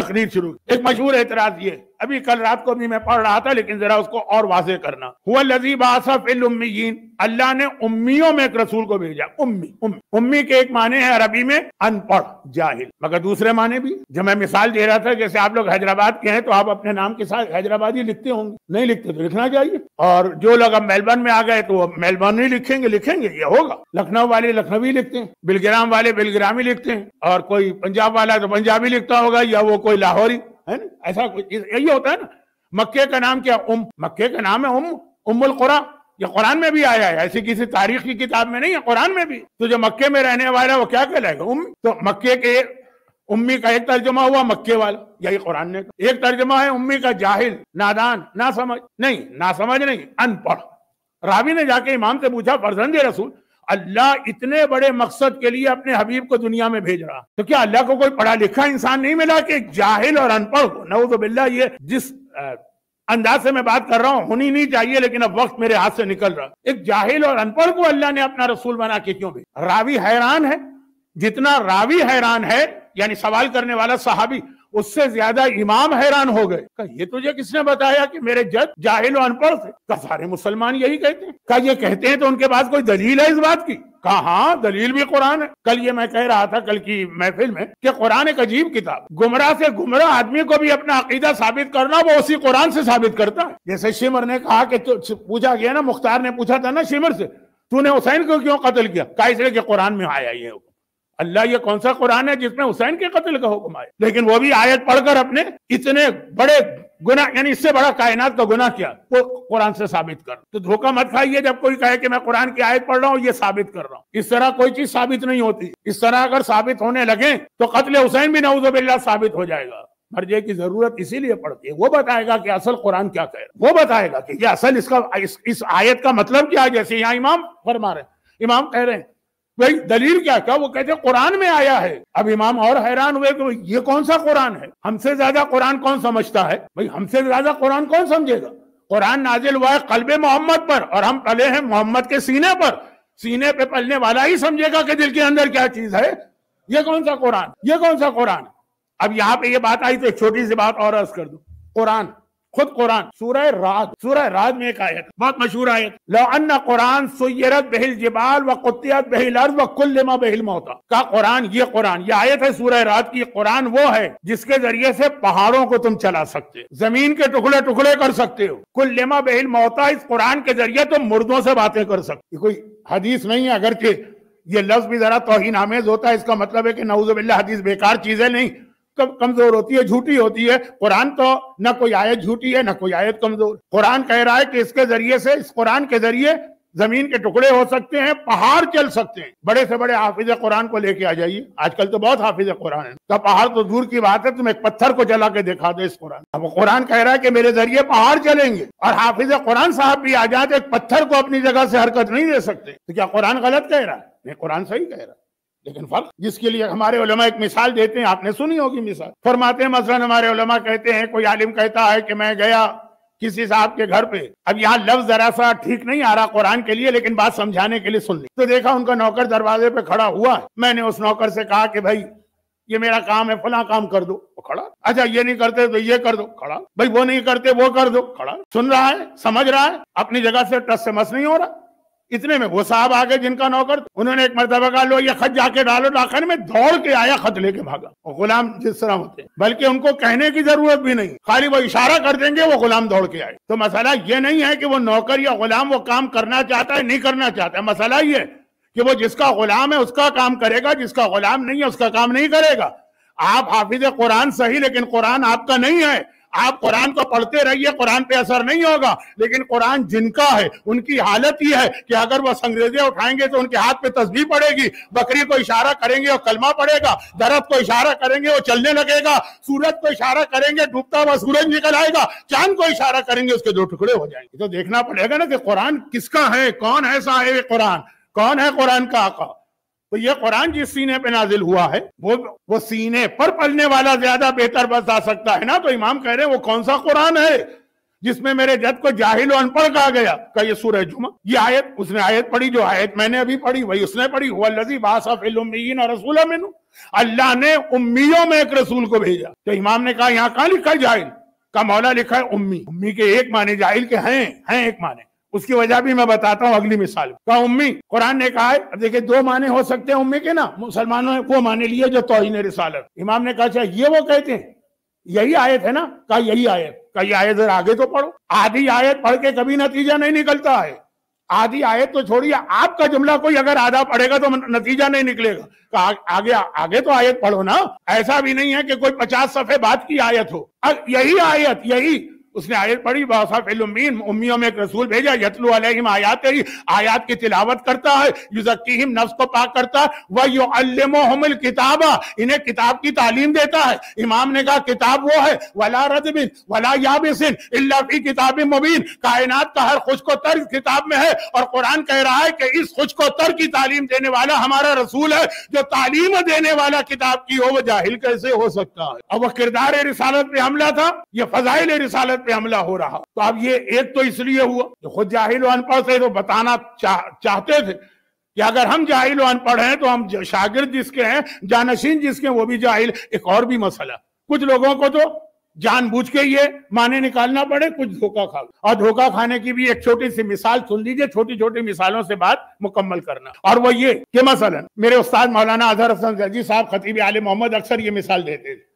تقریر شروع. ایک مشہور اعتراض یہ ابھی کل رات کو بھی میں پڑھ رہا تھا، لیکن ذرا اس کو اور واضح کرنا۔ ہوا لذیب آصف الامیین۔ اللہ نے امیوں میں ایک رسول کو بھیجا۔ امی امی۔ امی کے ایک معنی ہے عربی میں ان پڑھ جاہل۔ مگر دوسرے معنی بھی۔ جب میں مثال دے رہا تھا، جیسے آپ لوگ حیدرآباد کے ہیں تو آپ اپنے نام کے ساتھ حیدرآبادی لکھتے ہوں گے۔ نہیں لکھتے تو لکھنا چاہیے۔ اور جو لوگ اب میلبرن میں آ گئے تو وہ میلبرن نہیں لکھیں گے لکھیں گے، یہ ہوگا۔ لکھنؤ والے لکھنوی لکھتے ہیں، بلگرام والے بلگرامی لکھتے ہیں۔ اور کوئی پنجاب والا تو پنجابی لکھتا ہوگا یا وہ کوئی لاہوری۔ ہے نا؟ ایسا یہی ہوتا ہے نا۔ مکے کا نام کیا؟ ام مکے کا نام ہے ام ام القرآن یہ قرآن میں بھی آیا ہے۔ ایسی کسی تاریخ کی کتاب میں نہیں ہے، قرآن میں بھی۔ تو جو مکے میں رہنے والا ہے، وہ کیا کہلائے گا؟ ام تو مکے کے امی کا ایک ترجمہ ہوا، مکے والا۔ یہی قرآن نے کہا۔ ایک ترجمہ ہے، امی کا جاہل، نادان نہ سمجھ نہیں نہ سمجھ نہیں، ان پڑھ۔ راوی نے جا کے امام سے پوچھا، فرزند رسول اللہ اتنے بڑے مقصد کے لیے اپنے حبیب کو دنیا میں بھیج رہا تو کیا اللہ کو کوئی پڑھا لکھا انسان نہیں ملا کہ ایک جاہل اور ان پڑھ کو نعوذ باللہ یہ جس انداز سے میں بات کر رہا ہوں، ہونی نہیں چاہیے لیکن اب وقت میرے ہاتھ سے نکل رہا۔ ایک جاہل اور ان پڑھ کو اللہ نے اپنا رسول بنا کے کیوں بھی راوی حیران ہے۔ جتنا راوی حیران ہے یعنی سوال کرنے والا صحابی اس سے زیادہ امام حیران ہو گئے۔ کہ یہ تجھے کس نے بتایا کہ میرے جج جاہل و ان پڑھ تھے؟ کہ سارے مسلمان یہی کہتے ہیں۔ کہ یہ کہتے ہیں تو ان کے پاس کوئی دلیل ہے اس بات کی؟ کہا ہاں دلیل بھی قرآن ہے۔ کل یہ میں کہہ رہا تھا، کل کی محفل میں کہ قرآن ایک عجیب کتاب، گمراہ سے گمراہ آدمی کو بھی اپنا عقیدہ ثابت کرنا، وہ اسی قرآن سے ثابت کرتا ہے۔ جیسے شمر نے کہا کہ پوچھا گیا نا، مختار نے پوچھا تھا نا شمر سے، تو نے حسین کو کیوں قتل کیا؟ کہا، اس لیے کہ قرآن میں آیا یہ۔ اللہ یہ کون سا قرآن ہے جس میں حسین کے قتل کا حکم آئے لیکن وہ بھی آیت پڑھ کر اپنے اتنے بڑے گناہ یعنی اس سے بڑا کائنات کا گناہ کیا، وہ قرآن سے ثابت کر۔ تو دھوکہ مت کھائیے جب کوئی کہے کہ میں قرآن کی آیت پڑھ رہا ہوں، یہ ثابت کر رہا ہوں۔ اس طرح کوئی چیز ثابت نہیں ہوتی۔ اس طرح اگر ثابت ہونے لگے تو قتل حسین بھی نعوذ باللہ ثابت ہو جائے گا۔ مرجے کی ضرورت اسی لیے پڑتی ہے وہ بتائے گا کہ اصل قرآن کیا کہہ رہا وہ بتائے گا کہ یہ اصل اس کا، اس آیت کا مطلب کیا جیسے یہاں امام فرما رہے امام کہہ رہے ہیں بھائی دلیل کیا کیا وہ کہتے ہیں قرآن میں آیا ہے۔ اب امام اور حیران ہوئے کہ یہ کون سا قرآن ہے؟ ہم سے زیادہ قرآن کون سمجھتا ہے؟ بھائی ہم سے زیادہ قرآن کون سمجھے گا؟ قرآن نازل ہوا ہے قلب محمد پر اور ہم پلے ہیں محمد کے سینے پر۔ سینے پہ پلنے والا ہی سمجھے گا کہ دل کے اندر کیا چیز ہے؟ یہ کون سا قرآن؟ یہ کون سا قرآن؟ اب یہاں پہ یہ بات آئی تو ایک چھوٹی سی بات اور عرض کر دوں۔ قرآن۔ خود قرآن، سورہ راد سورہ راد میں ایک آیت، بہت مشہور آیت۔ لو ان قرآن سیرت بہل جبال و قطیت بہل ارض و کل ما بہل موتا کا قرآن، یہ قرآن، یہ آیت ہے سورہ راد کی، قرآن وہ ہے جس کے ذریعے سے پہاڑوں کو تم چلا سکتے زمین کے ٹکڑے ٹکڑے کر سکتے ہو۔ کل لما بہل موتا اس قرآن کے ذریعے تم مردوں سے باتیں کر سکتے کوئی حدیث نہیں ہے، اگرچہ یہ لفظ بھی ذرا توہین آمیز ہوتا ہے، اس کا مطلب ہے کہ نعوذ باللہ حدیث بیکار چیزیں نہیں۔ کمزور ہوتی ہے، جھوٹی ہوتی ہے۔ قرآن تو نہ کوئی آیت جھوٹی ہے، نہ کوئی آیت کمزور۔ قرآن کہہ رہا ہے کہ اس کے ذریعے سے، اس قرآن کے ذریعے زمین کے ٹکڑے ہو سکتے ہیں، پہاڑ چل سکتے ہیں۔ بڑے سے بڑے حافظ قرآن کو لے کے آ جائیے۔ آج کل تو بہت حافظ قرآن ہے تو پہاڑ تو دور کی بات ہے، تم ایک پتھر کو جلا کے دکھا دے اس قرآن۔ اب قرآن کہہ رہا ہے کہ میرے ذریعے پہاڑ چلیں گے۔ اور حافظ قرآن صاحب بھی آ جاتے ایک پتھر کو اپنی جگہ سے حرکت نہیں دے سکتے۔ تو کیا قرآن غلط کہہ رہا ہے؟ نہیں، قرآن صحیح کہہ رہا ہے۔ لیکن فرق جس کے لیے ہمارے علماء ایک مثال دیتے ہیں، آپ نے سنی ہوگی مثال۔ فرماتے ہیں، مثلا ہمارے علماء کہتے ہیں، کوئی عالم کہتا ہے کہ میں گیا کسی صاحب کے گھر پہ۔ اب یہاں لفظ ذرا سا ٹھیک نہیں آ رہا قرآن کے لیے، لیکن بات سمجھانے کے لیے سن لی تو دیکھا، ان کا نوکر دروازے پہ کھڑا ہوا میں نے اس نوکر سے کہا کہ بھائی، یہ میرا کام ہے، فلاں کام کر دو۔ وہ کھڑا۔ اچھا یہ نہیں کرتے تو یہ کر دو۔ کھڑا۔ بھائی، وہ نہیں کرتے، وہ کر دو۔ کھڑا۔ سن رہا ہے، سمجھ رہا ہے، اپنی جگہ سے ٹس سے مس نہیں ہو رہا۔ اتنے میں وہ صاحب آگے جن کا نوکر، انہوں نے ایک مرتبہ کہا، لو یہ خط جا کے ڈالو ڈاکر میں دوڑ کے آیا، خط لے کے بھاگا۔ وہ غلام جس طرح ہوتے ہیں، بلکہ ان کو کہنے کی ضرورت بھی نہیں۔ خالی وہ اشارہ کر دیں گے، وہ غلام دوڑ کے آئے۔ تو مسئلہ یہ نہیں ہے کہ وہ نوکر یا غلام وہ کام کرنا چاہتا ہے، نہیں کرنا چاہتا ہے۔ مسئلہ یہ کہ وہ جس کا غلام ہے، اس کا کام کرے گا، جس کا غلام نہیں ہے، اس کا کام نہیں کرے گا۔ آپ حافظ قرآن صحیح، لیکن قرآن آپ کا نہیں ہے۔ آپ قرآن کو پڑھتے رہیے، قرآن پہ اثر نہیں ہوگا، لیکن قرآن جن کا ہے، ان کی حالت یہ ہے کہ اگر وہ سنگریزے اٹھائیں گے تو ان کے ہاتھ پہ تصویر پڑے گی، بکری کو اشارہ کریں گے وہ کلمہ پڑے گا، درخت کو اشارہ کریں گے وہ چلنے لگے گا، سورج کو اشارہ کریں گے، ڈوبتا ہوا سورج نکل آئے گا، چاند کو اشارہ کریں گے، اس کے دو ٹکڑے ہو جائیں گے۔ تو دیکھنا پڑے گا نا کہ قرآن کس کا ہے، کون ہے صاحب قرآن؟ کون ہے قرآن کا آقا؟ تو یہ قرآن جس سینے پہ نازل ہوا ہے، وہ وہ سینے پر پلنے والا زیادہ بہتر بتا سکتا ہے نا؟ تو امام کہہ رہے ہیں، وہ کون سا قرآن ہے؟ جس میں میرے جد کو جاہل و ان پڑھ کہا گیا۔ کہ یہ سورہ جمعہ، یہ آیت، اس نے آیت پڑھی، جو آیت میں نے ابھی پڑھی، وہی اس نے پڑھی۔ وَالَّذِي بَعَثَ فِي الْأُمِّيِّينَ رَسُولًا مِّنْهُمْ اللہ نے امیوں میں ایک رسول کو بھیجا۔ تو امام نے کہا، یہاں کہاں لکھا ہے جاہل؟ کا مولا لکھا ہے امی۔ امی کے ایک معنی جاہل کے ہیں ہیں ایک معنی۔ اس کی وجہ بھی میں بتاتا ہوں اگلی مثال کہا، امی، قرآن نے کہا ہے دیکھیں، دو معنی ہو سکتے ہیں امی کے نا۔ مسلمانوں نے وہ معنی لیے جو توہین رسالت۔ امام نے کہا اچھا یہ وہ کہتے ہیں۔ یہی آیت ہے نا؟ کہا، یہی آیت۔ کہا، یہ آیت ذرا آگے تو پڑھو۔ آدھی آیت پڑھ کے کبھی نتیجہ نہیں نکلتا ہے۔ آدھی آیت تو چھوڑیے، آپ کا جملہ کوئی اگر آدھا پڑھے گا تو نتیجہ نہیں نکلے گا۔ کہا، آگے آگے تو آیت پڑھو نا۔ ایسا بھی نہیں ہے کہ کوئی پچاس صفحے بعد کی آیت ہو۔ یہی آیت، یہی اس نے آیت پڑھی باصف الامین، امیوں میں ایک رسول بھیجا، یتلو علیہم آیات تیری، آیات کی تلاوت کرتا ہے، یزکیہم نفس کو پاک کرتا ہے وَيُعَلِّمُهُمُ الْكِتَابَ انہیں کتاب کی تعلیم دیتا ہے۔ امام نے کہا، کتاب وہ ہے، وَلَا رَدْبٍ وَلَا يَابِسٍ إِلَّا فِي كِتَابٍ مُبِين کائنات کا ہر خوش کو تر کتاب میں ہے، اور قرآن کہہ رہا ہے کہ اس خوش کو تر کی تعلیم دینے والا ہمارا رسول ہے، جو تعلیم دینے والا کتاب کی ہو، وہ جاہل کیسے ہو سکتا ہے؟ اب وہ کردار رسالت پہ حملہ تھا، یہ فضائل رسالت پہ حملہ ہو رہا۔ تو اب یہ ایک تو اس لیے ہوا کہ خود جاہل و ان پڑھ سے تو بتانا چاہتے تھے کہ اگر ہم جاہل و ان پڑھ ہیں تو ہم شاگرد جس کے ہیں، جانشین جس کے ہیں، وہ بھی جاہل۔ ایک اور بھی مسئلہ۔ کچھ لوگوں کو تو جان بوجھ کے یہ معنی نکالنا پڑے، کچھ دھوکہ کھا۔ اور دھوکہ کھانے کی بھی ایک چھوٹی سی مثال سن لیجیے، چھوٹی چھوٹی مثالوں سے بات مکمل کرنا۔ اور وہ یہ کہ مثلا میرے استاد مولانا اظہر حسن زرجی صاحب، خطیب عالم محمد اکثر یہ مثال دیتے تھے۔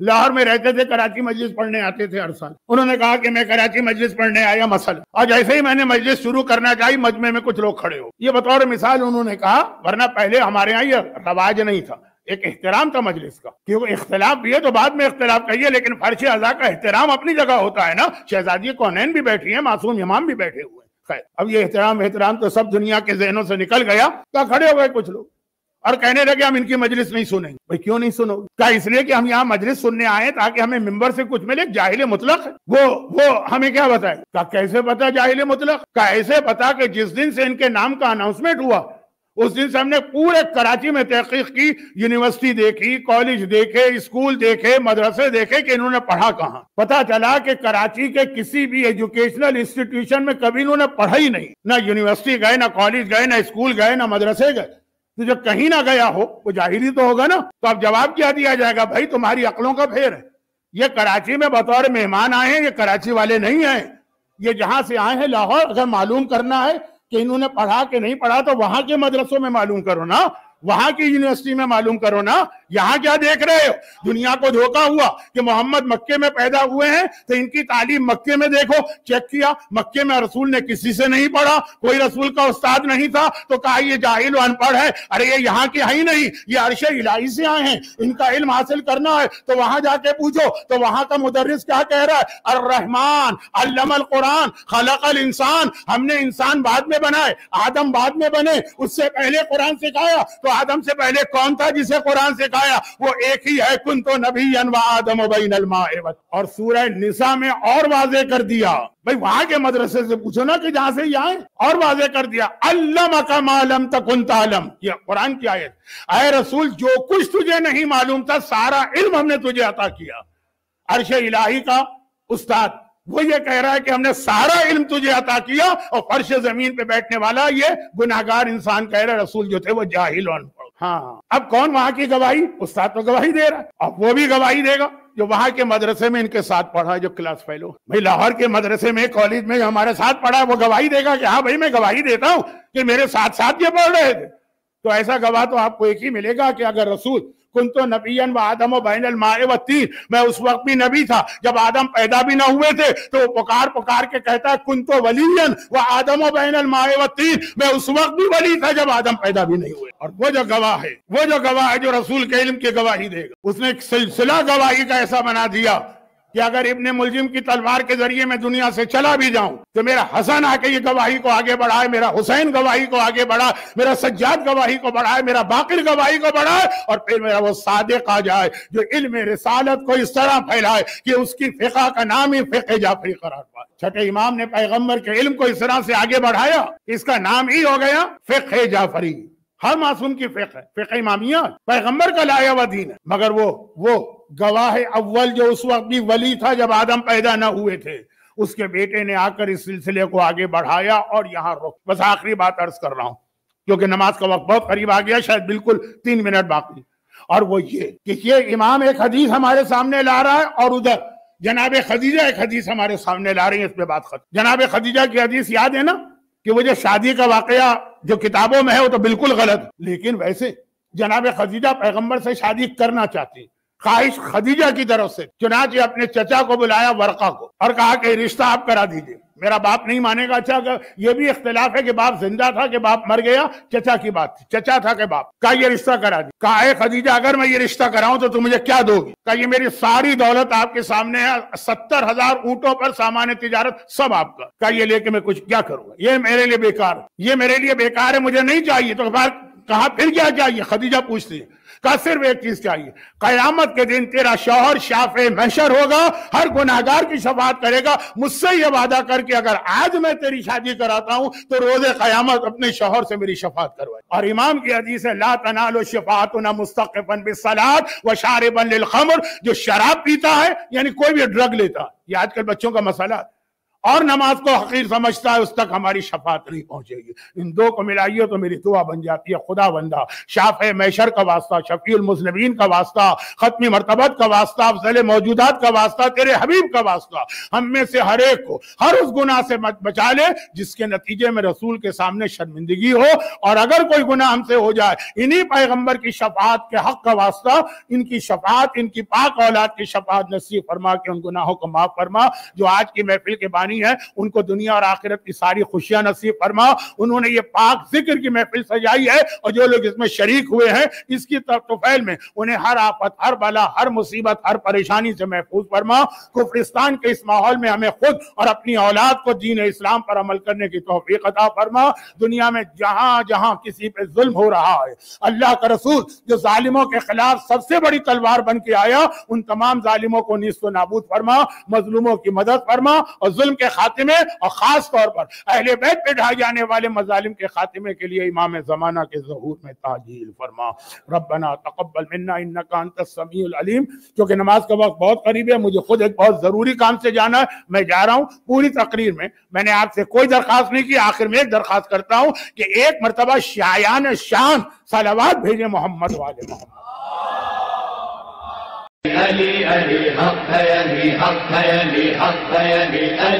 لاہور میں رہتے تھے کراچی مجلس پڑھنے آتے تھے ہر سال۔ انہوں نے کہا کہ میں کراچی مجلس پڑھنے آیا مسئلہ اور جیسے ہی میں نے مجلس شروع کرنا چاہی، مجمع میں کچھ لوگ کھڑے ہو۔ یہ بطور مثال انہوں نے کہا، ورنہ پہلے ہمارے ہاں یہ رواج نہیں تھا۔ ایک احترام تھا مجلس کا۔ کیونکہ اختلاف بھی ہے تو بعد میں اختلاف کہیے لیکن فرش ازا کا احترام اپنی جگہ ہوتا ہے نا۔ شہزادی کونین بھی بیٹھی ہیں، معصوم امام بھی بیٹھے ہوئے ہیں۔ خیر، اب یہ احترام احترام تو سب دنیا کے ذہنوں سے نکل گیا۔ تو کھڑے ہو گئے کچھ لوگ؟ اور کہنے لگے ہم ان کی مجلس نہیں سنیں بھائی کیوں نہیں سنو کیا اس لیے کہ ہم یہاں مجلس سننے آئے تاکہ ہمیں ممبر سے کچھ ملے جاہل مطلق۔ وہ وہ ہمیں کیا بتائے؟ کہا کیسے پتا جاہل مطلق؟ کہا ایسے پتا کہ جس دن سے ان کے نام کا اناؤنسمنٹ ہوا اس دن سے ہم نے پورے کراچی میں تحقیق کی یونیورسٹی دیکھی کالج دیکھے اسکول دیکھے مدرسے دیکھے کہ انہوں نے پڑھا کہاں۔ پتا چلا کہ کراچی کے کسی بھی ایجوکیشنل انسٹیٹیوشن میں کبھی انہوں نے پڑھا ہی نہیں۔ نہ یونیورسٹی گئے نہ کالج گئے نہ اسکول گئے نہ مدرسے گئے۔ تو جب کہیں نہ گیا ہو، وہ جاہری تو ہوگا نا، تو اب جواب کیا دیا جائے گا؟ بھائی، تمہاری عقلوں کا پھیر ہے۔ یہ کراچی میں بطور مہمان آئے ہیں، یہ کراچی والے نہیں آئے۔ یہ جہاں سے آئے ہیں، لاہور، اگر معلوم کرنا ہے کہ انہوں نے پڑھا کہ نہیں پڑھا، تو وہاں کے مدرسوں میں معلوم کرو نا۔ وہاں کی یونیورسٹی میں معلوم کرو نا، یہاں کیا دیکھ رہے ہو؟ دنیا کو دھوکا ہوا کہ محمد مکے میں پیدا ہوئے ہیں تو ان کی تعلیم مکے میں دیکھو، چیک کیا، مکے میں رسول نے کسی سے نہیں پڑھا، کوئی رسول کا استاد نہیں تھا، تو کہا یہ جاہل و ان پڑھ ہے، ارے یہ یہاں کی ہے ہی نہیں، یہ عرش الہی سے آئے ہیں، ان کا علم حاصل کرنا ہے، تو وہاں جا کے پوچھو، تو وہاں کا مدرس کیا کہہ رہا ہے؟ الرحمن، علم القرآن، خلق الانسان، ہم نے انسان بعد میں بنائے، آدم بعد میں بنے، اس سے پہلے قرآن سکھایا، تو تو آدم سے پہلے کون تھا جسے قرآن سکھایا؟ وہ ایک ہی ہے کن تو نبی انوا آدم و بین الماء اور سورہ نساء میں اور واضح کر دیا۔ بھئی وہاں کے مدرسے سے پوچھو نا کہ جہاں سے یہ آئے، اور واضح کر دیا۔ علمک ما لم تکن تعلم۔ یہ قرآن کی آیت۔ اے رسول، جو کچھ تجھے نہیں معلوم تھا، سارا علم ہم نے تجھے عطا کیا۔ عرش الہی کا استاد۔ وہ یہ کہہ رہا ہے کہ ہم نے سارا علم تجھے عطا کیا اور فرش زمین پہ بیٹھنے والا یہ گناہگار انسان کہہ رہا رسول جو تھے وہ جاہل اور ہاں۔ اب کون وہاں کی گواہی؟ استاد تو گواہی دے رہا ہے۔ اب وہ بھی گواہی دے گا جو وہاں کے مدرسے میں ان کے ساتھ پڑھا ہے، جو کلاس فیلو۔ بھائی، لاہور کے مدرسے میں، کالج میں جو ہمارے ساتھ پڑھا ہے، وہ گواہی دے گا کہ ہاں بھائی، میں گواہی دیتا ہوں کہ میرے ساتھ ساتھ یہ پڑھ رہے تھے۔ تو ایسا گواہ تو آپ کو ایک ہی ملے گا کہ اگر رسول کن تو نبی و آدم و بین الماء و تیر میں اس وقت بھی نبی تھا. جب آدم پیدا بھی نہ ہوئے تھے، تو وہ پکار پکار کے کہتا ہے کن تو ولی و آدم و بین الماء و تیر میں اس وقت بھی ولی تھا جب آدم پیدا بھی نہیں ہوئے۔ اور وہ جو گواہ ہے، وہ جو گواہ ہے جو رسول کے علم کی گواہی دے گا۔ اس نے ایک سلسلہ گواہی کا ایسا بنا دیا۔ کہ اگر ابن ملزم کی تلوار کے ذریعے میں دنیا سے چلا بھی جاؤں تو میرا حسن آ کے یہ گواہی کو آگے بڑھائے، میرا حسین گواہی کو آگے بڑھا میرا سجاد گواہی کو بڑھائے، میرا باقر گواہی کو بڑھائے اور پھر میرا وہ صادق آ جائے جو علم رسالت کو اس طرح پھیلائے کہ اس کی فقہ کا نام ہی فقہ جعفری قرار پائے۔ چھٹے امام نے پیغمبر کے علم کو اس طرح سے آگے بڑھایا، اس کا نام ہی ہو گیا فقہ جعفری۔ ہر معصوم کی فقہ فقہ امامیہ پیغمبر کا لایا ہوا دین ہے۔ مگر وہ وہ گواہ اول جو اس وقت بھی ولی تھا جب آدم پیدا نہ ہوئے تھے، اس کے بیٹے نے آ کر اس سلسلے کو آگے بڑھایا اور یہاں رک بس آخری بات عرض کر رہا ہوں، کیونکہ نماز کا وقت بہت قریب آ گیا، شاید بالکل تین منٹ باقی۔ اور وہ یہ کہ یہ امام ایک حدیث ہمارے سامنے لا رہا ہے اور ادھر جناب خدیجہ ایک حدیث ہمارے سامنے لا رہی ہے اس پہ بات ختم۔ جناب خدیجہ کی حدیث یاد ہے نا، کہ وہ جو شادی کا واقعہ جو کتابوں میں ہے وہ تو بالکل غلط لیکن ویسے جناب خدیجہ پیغمبر سے شادی کرنا چاہتی خواہش خدیجہ کی طرف سے، چنانچہ اپنے چچا کو بلایا، ورقہ کو، اور کہا کہ رشتہ آپ کرا دیجیے۔ میرا باپ نہیں مانے گا۔ اچھا کہ یہ بھی اختلاف ہے کہ باپ زندہ تھا کہ باپ مر گیا، چچا کی بات تھی۔ چچا تھا کہ باپ۔ کہا، یہ رشتہ کرا دی کہا، اے خدیجہ، اگر میں یہ رشتہ کراؤں تو تم مجھے کیا دو گی کہا، یہ میری ساری دولت آپ کے سامنے ہے۔ ستر ہزار اونٹوں پر سامان تجارت سب آپ کا۔ کہا، یہ لے کے میں کچھ کیا کروں گا؟ یہ میرے لیے بیکار یہ میرے لیے بیکار ہے، مجھے نہیں چاہیے۔ تو کہا پھر کیا چاہیے؟ خدیجہ پوچھتی ہے کہا صرف ایک چیز چاہیے۔ قیامت کے دن تیرا شوہر شاف محشر ہوگا، ہر گناہگار کی شفاعت کرے گا۔ مجھ سے یہ وعدہ کر کے اگر آج میں تیری شادی کراتا ہوں، تو روز قیامت اپنے شوہر سے میری شفاعت کروائے۔ اور امام کی حدیث ہے، لا تنالو شفاعتنا مستقفا بالصلاة وشاربا للخمر۔ جو شراب پیتا ہے یعنی کوئی بھی ڈرگ لیتا ہے۔ یہ آج کل بچوں کا مسئلہ۔ ہے اور نماز کو حقیر سمجھتا ہے، اس تک ہماری شفاعت نہیں پہنچے گی۔ ان دو کو ملائیے تو میری دعا بن جاتی ہے، خدا بندہ۔ شاف میشر کا واسطہ، شفیع المسلمین کا واسطہ ختمی مرتبت کا واسطہ، افضل موجودات کا واسطہ، تیرے حبیب کا واسطہ۔ ہم میں سے ہر ایک کو ہر اس گناہ سے بچا لے، جس کے نتیجے میں رسول کے سامنے شرمندگی ہو۔ اور اگر کوئی گناہ ہم سے ہو جائے، انہی پیغمبر کی شفاعت کے حق کا واسطہ، ان کی شفاعت، ان کی پاک اولاد کی شفاعت نصیب فرما کے ان گناہوں کو معاف فرما۔ جو آج کی محفل کے بانی ہے، ان کو دنیا اور آخرت کی ساری خوشیاں نصیب فرما۔ انہوں نے یہ پاک ذکر کی محفل سجائی ہے اور جو لوگ اس میں شریک ہوئے ہیں، اس کی طفیل میں انہیں ہر آفت، ہر بلا، ہر مصیبت، ہر پریشانی سے محفوظ فرما۔ کفرستان کے اس ماحول میں ہمیں خود اور اپنی اولاد کو دین اسلام پر عمل کرنے کی توفیق عطا فرما۔ دنیا میں جہاں جہاں کسی پہ ظلم ہو رہا ہے، اللہ کا رسول جو ظالموں کے خلاف سب سے بڑی تلوار بن کے آیا، ان تمام ظالموں کو نیست و نابود فرما، مظلوموں کی مدد فرما اور ظلم کے خاتمے اور خاص طور پر اہل بیت پہ ڈھائے جانے والے مظالم کے خاتمے کے لیے امام زمانہ کے ظہور میں تاجیل فرما۔ ربنا تقبل منا انکا انت السمیع العلیم۔ کیونکہ نماز کا وقت بہت قریب ہے، مجھے خود ایک بہت ضروری کام سے جانا ہے۔ میں جا رہا ہوں پوری تقریر میں۔ میں نے آپ سے کوئی درخواست نہیں کی، آخر میں ایک درخواست کرتا ہوں کہ ایک مرتبہ شایان شان صلوات بھیجے محمد والے محمد۔ علی علی، حق ہے، علی، حق ہے، علی، حق ہے، علی علی۔